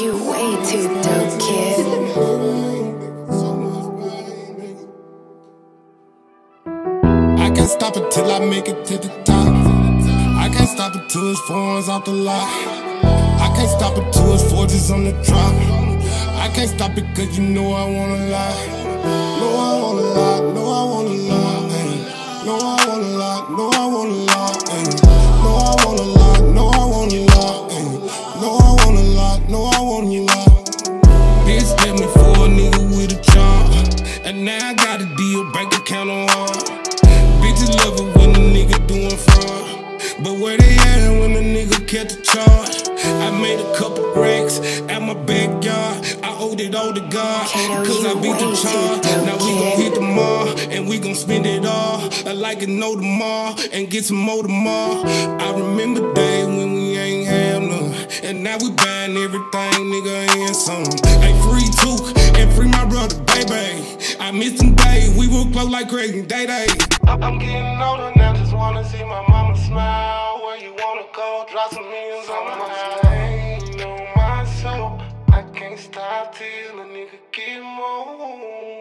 you way too dope, kid. I can't stop it till I make it to the top. I can't stop it till it's foreigns off the lot. I can't stop it till it's forges on the drop. I can't stop it cause you know I wanna lie. No, I wanna lie, no, I wanna lie. No, I wanna lie, no, I nigga catch a charge? I made a couple racks at my backyard. I owed it all to God. Kato, Cause I beat the way charge. Now we gon' kid. hit the mall and we gon' spend it all. I like it know tomorrow and get some more tomorrow. I remember days when we ain't have none. And now we buying everything, nigga, and some. Hey, free too, and free my brother, baby. I miss them days, we were close like crazy, day day. I'm getting older now, just wanna see my. I can't stop till a nigga get more.